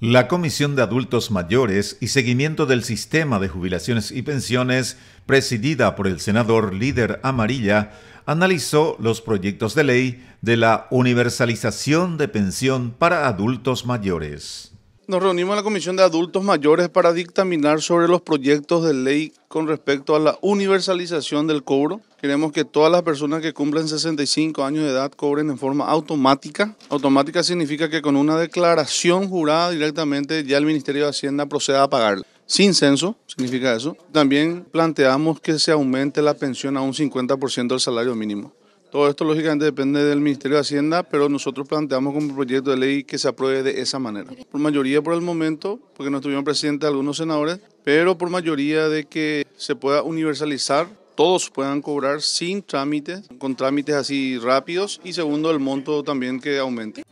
La Comisión de Adultos Mayores y Seguimiento del Sistema de Jubilaciones y Pensiones, presidida por el senador líder Amarilla, analizó los proyectos de ley de la universalización de pensión para adultos mayores. Nos reunimos en la Comisión de Adultos Mayores para dictaminar sobre los proyectos de ley con respecto a la universalización del cobro Queremos que todas las personas que cumplen 65 años de edad cobren en forma automática. Automática significa que con una declaración jurada directamente ya el Ministerio de Hacienda proceda a pagarla. Sin censo, significa eso. También planteamos que se aumente la pensión a un 50% del salario mínimo. Todo esto lógicamente depende del Ministerio de Hacienda, pero nosotros planteamos como proyecto de ley que se apruebe de esa manera. Por mayoría por el momento, porque no estuvieron presentes algunos senadores, pero por mayoría de que se pueda universalizar todos puedan cobrar sin trámites, con trámites así rápidos y segundo el monto también que aumente.